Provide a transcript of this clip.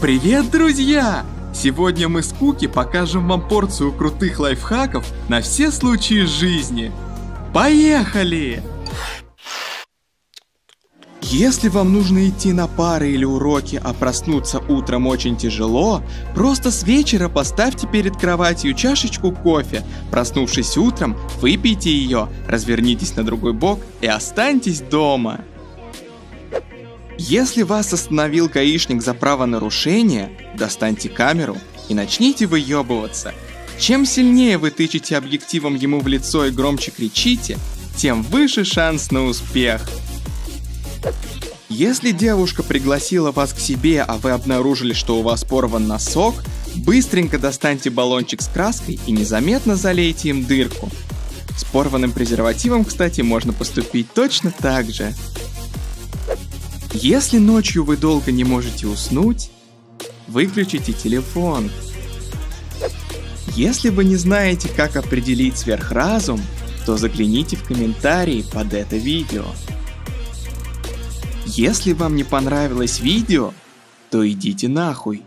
Привет, друзья! Сегодня мы с Куки покажем вам порцию крутых лайфхаков на все случаи жизни. Поехали! Если вам нужно идти на пары или уроки, а проснуться утром очень тяжело, просто с вечера поставьте перед кроватью чашечку кофе. Проснувшись утром, выпейте ее, развернитесь на другой бок и останьтесь дома. Если вас остановил гаишник за правонарушение, достаньте камеру и начните выебываться. Чем сильнее вы тычете объективом ему в лицо и громче кричите, тем выше шанс на успех. Если девушка пригласила вас к себе, а вы обнаружили, что у вас порван носок, быстренько достаньте баллончик с краской и незаметно залейте им дырку. С порванным презервативом, кстати, можно поступить точно так же. Если ночью вы долго не можете уснуть, выключите телефон. Если вы не знаете, как определить сверхразум, то загляните в комментарии под это видео. Если вам не понравилось видео, то идите нахуй.